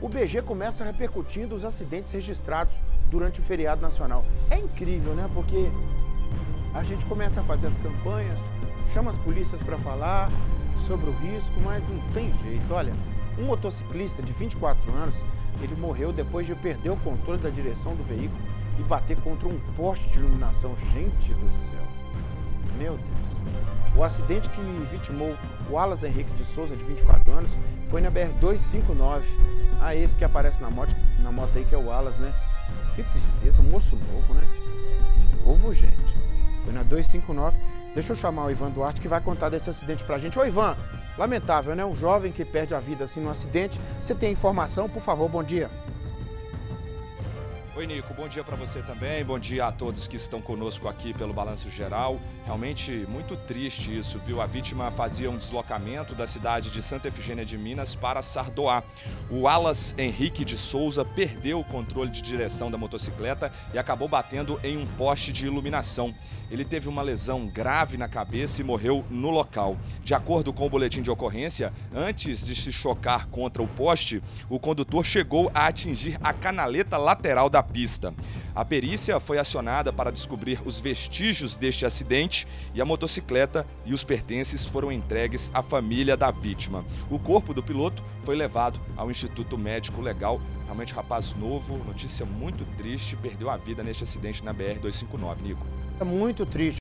o BG começa repercutindo os acidentes registrados durante o feriado nacional. É incrível, né? Porque a gente começa a fazer as campanhas, chama as polícias para falar sobre o risco, mas não tem jeito. Olha, um motociclista de 24 anos, ele morreu depois de perder o controle da direção do veículo e bater contra um poste de iluminação. Gente do céu. Meu Deus. O acidente que vitimou o Alas Henrique de Souza, de 24 anos, foi na BR-259. Ah, esse que aparece na moto, na moto aí, que é o Alas, né? Que tristeza, moço novo, né? Novo, gente. Foi na 259. Deixa eu chamar o Ivan Duarte, que vai contar desse acidente pra gente. Ô, Ivan, lamentável, né? Um jovem que perde a vida assim num acidente. Você tem informação? Por favor, bom dia. Oi, Nico. Bom dia para você também. Bom dia a todos que estão conosco aqui pelo Balanço Geral. Realmente muito triste isso, viu? A vítima fazia um deslocamento da cidade de Santa Efigênia de Minas para Sardoá. O Alas Henrique de Souza perdeu o controle de direção da motocicleta e acabou batendo em um poste de iluminação. Ele teve uma lesão grave na cabeça e morreu no local. De acordo com o boletim de ocorrência, antes de se chocar contra o poste, o condutor chegou a atingir a canaleta lateral da pista. A perícia foi acionada para descobrir os vestígios deste acidente e a motocicleta e os pertences foram entregues à família da vítima. O corpo do piloto foi levado ao Instituto Médico Legal. Realmente, rapaz novo, notícia muito triste, perdeu a vida neste acidente na BR-259, Nico. É muito triste.